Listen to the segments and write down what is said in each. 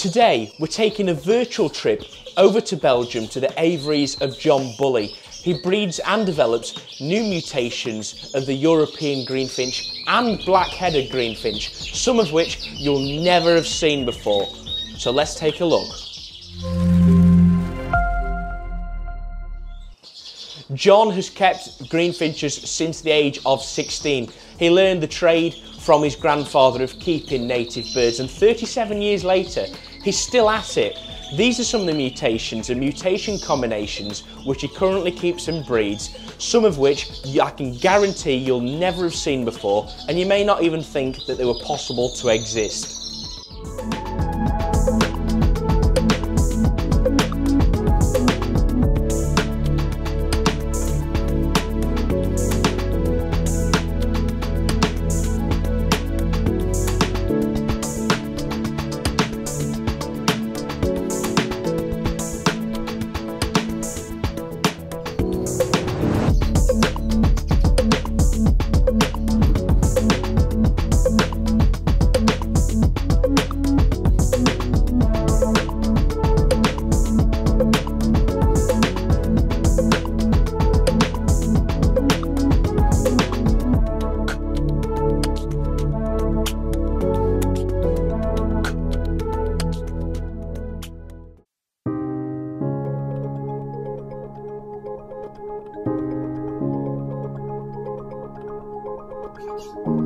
Today, we're taking a virtual trip over to Belgium to the aviaries of John Bully. He breeds and develops new mutations of the European greenfinch and black-headed greenfinch, some of which you'll never have seen before. So let's take a look. John has kept greenfinches since the age of 16. He learned the trade from his grandfather of keeping native birds and 37 years later he's still at it. These are some of the mutations and mutation combinations which he currently keeps and breeds, some of which I can guarantee you'll never have seen before and you may not even think that they were possible to exist. Adiós.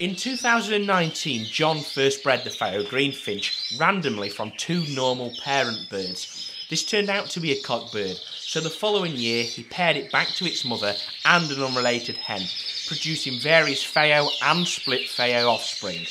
In 2019, John first bred the Pheo greenfinch randomly from two normal parent birds. This turned out to be a cockbird, so the following year he paired it back to its mother and an unrelated hen, producing various Pheo and split Pheo offspring.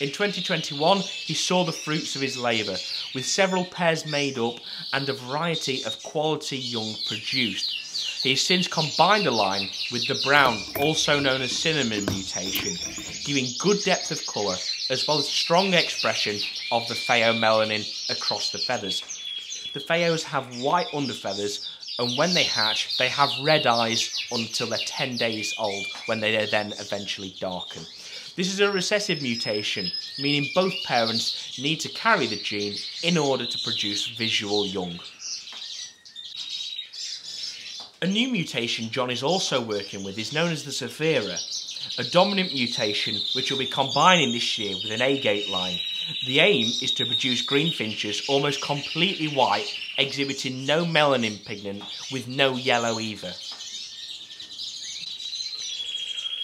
In 2021, he saw the fruits of his labour, with several pairs made up and a variety of quality young produced. He has since combined the line with the brown, also known as cinnamon mutation, giving good depth of colour as well as strong expression of the pheomelanin across the feathers. The pheos have white underfeathers and when they hatch, they have red eyes until they're 10 days old, when they then eventually darken. This is a recessive mutation, meaning both parents need to carry the gene in order to produce visual young. A new mutation John is also working with is known as the Saphira, a dominant mutation which will be combining this year with an agate line. The aim is to produce greenfinches almost completely white, exhibiting no melanin pigment with no yellow either.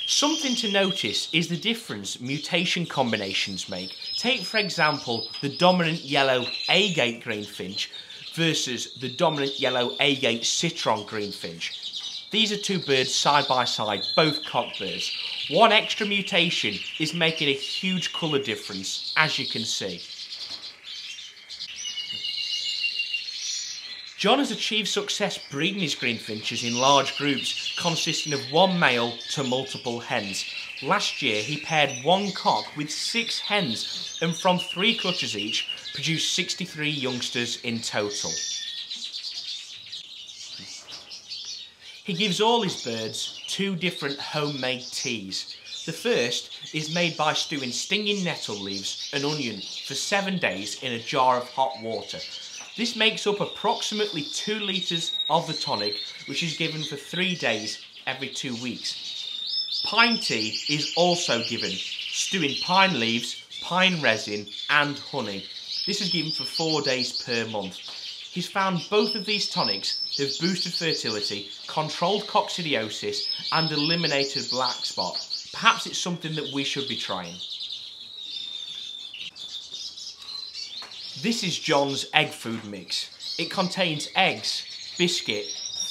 Something to notice is the difference mutation combinations make. Take for example the dominant yellow agate greenfinch versus the dominant yellow agate citron greenfinch. These are two birds side by side, both cockbirds. One extra mutation is making a huge colour difference, as you can see. John has achieved success breeding his greenfinches in large groups, consisting of one male to multiple hens. Last year, he paired one cock with six hens, and from three clutches each, produced 63 youngsters in total. He gives all his birds two different homemade teas. The first is made by stewing stinging nettle leaves and onion for seven days in a jar of hot water. This makes up approximately two litres of the tonic, which is given for three days every two weeks. Pine tea is also given, stewing pine leaves, pine resin and honey. This is given for four days per month. He's found both of these tonics have boosted fertility, controlled coccidiosis and eliminated black spot. Perhaps it's something that we should be trying. This is John's egg food mix. It contains eggs, biscuit,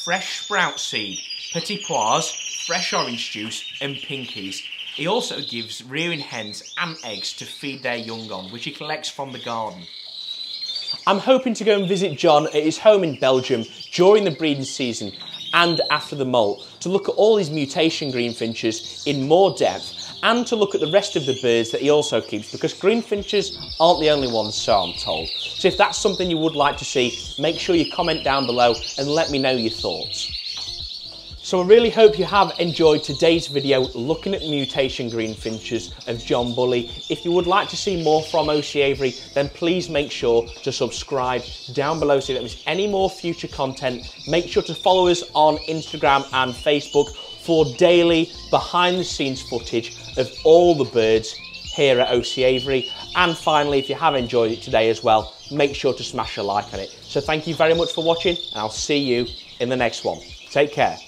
fresh sprout seed, petit pois, fresh orange juice and pinkies. He also gives rearing hens and eggs to feed their young on, which he collects from the garden. I'm hoping to go and visit John at his home in Belgium during the breeding season and after the molt to look at all his mutation greenfinches in more depth and to look at the rest of the birds that he also keeps because greenfinches aren't the only ones so I'm told. So if that's something you would like to see, make sure you comment down below and let me know your thoughts. So I really hope you have enjoyed today's video looking at mutation greenfinches of John Bully. If you would like to see more from OC Aviary, then please make sure to subscribe down below so you don't miss any more future content. Make sure to follow us on Instagram and Facebook for daily behind the scenes footage of all the birds here at OC Aviary. And finally, if you have enjoyed it today as well, make sure to smash a like on it. So thank you very much for watching and I'll see you in the next one. Take care.